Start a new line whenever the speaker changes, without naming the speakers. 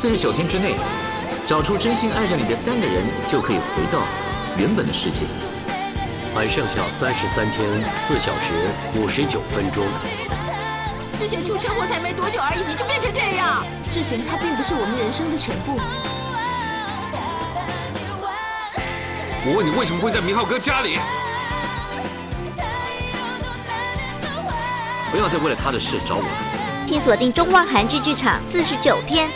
四十九天之内，找出真心爱着你的三个人，就可以回到原本的世界。
还剩下三十三天四小时五十九分钟。
之前出车祸才没多久而已，你就变成这样。
之前他并不是我们人生的全部。
我问你为什么会在明浩哥家里？
不要再为了他的事找我了。
请锁定中望韩剧剧场四十九天。